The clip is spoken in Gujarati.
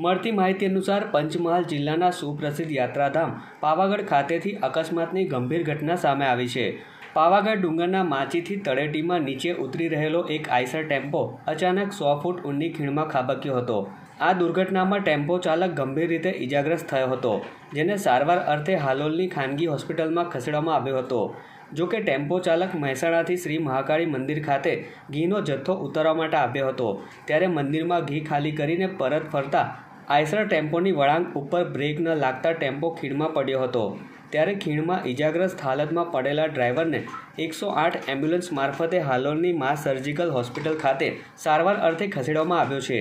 મળતી માહિતી અનુસાર પંચમહાલ જિલ્લાના સુપ્રસિદ્ધ યાત્રાધામ પાવાગઢ ખાતેથી અકસ્માતની ગંભીર ઘટના સામે આવી છે. પાવાગઢ ડુંગરના માચીથી તળેટીમાં નીચે ઉતરી રહેલો એક આઈસર ટેમ્પો અચાનક સો ફૂટ ઊંડી ખીણમાં ખાબક્યો હતો. આ દુર્ઘટનામાં ટેમ્પો ચાલક ગંભીર રીતે ઇજાગ્રસ્ત થયો હતો, જેને સારવાર અર્થે હાલોલની ખાનગી હોસ્પિટલમાં ખસેડવામાં આવ્યો હતો. જો કે ટેમ્પો ચાલક મહેસાણાથી શ્રી મહાકાળી મંદિર ખાતે ઘીનો જથ્થો ઉતારવા માટે આવ્યો હતો, ત્યારે મંદિરમાં ઘી ખાલી કરીને પરત ફરતા આઈસર ટેમ્પોની વળાંક ઉપર બ્રેક ન લાગતા ટેમ્પો ખીણમાં પડ્યો હતો. ત્યારે ખીણમાં ઇજાગ્રસ્ત હાલતમાં પડેલા ડ્રાઈવરને એકસો આઠ એમ્બ્યુલન્સ મારફતે હાલોલની મા સર્જિકલ હોસ્પિટલ ખાતે સારવાર અર્થે ખસેડવામાં આવ્યો છે.